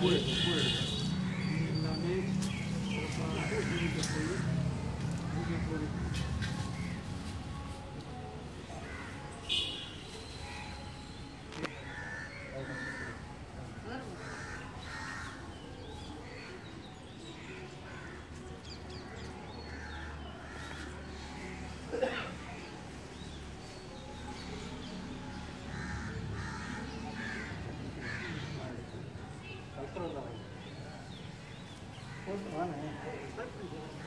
Puerto, puerto. Cái cửa.